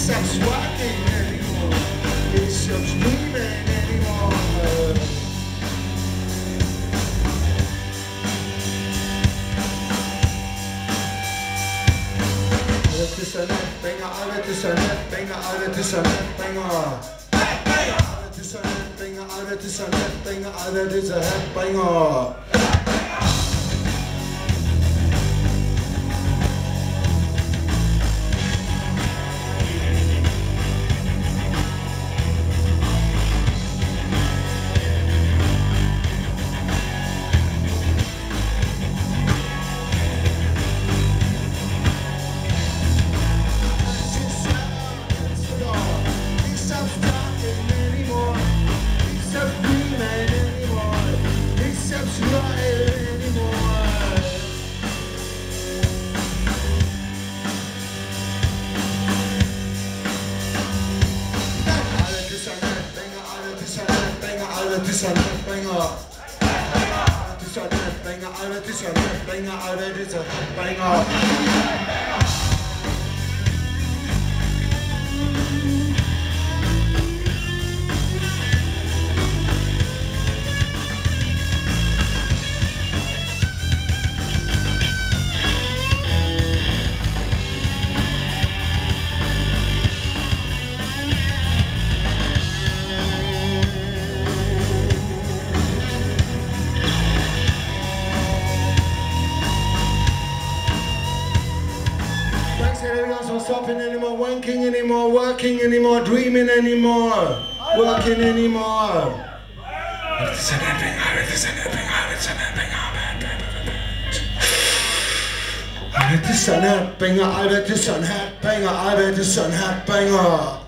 stops walking anymore. It stops dreaming anymore. Alle Dissanetbanger, Albert is a headbanger, alle Dissanetbanger. Albert is a headbanger, alle Dissanetbanger, Albert is a headbanger. على تسعة ألف بنغا تسعة على تسعة ألف على تسعة ألف everyone stopping anymore, wanking anymore, working anymore, dreaming anymore, working anymore. Arbete sån här pengar, arbete sån här pengar, arbete sån här pengar.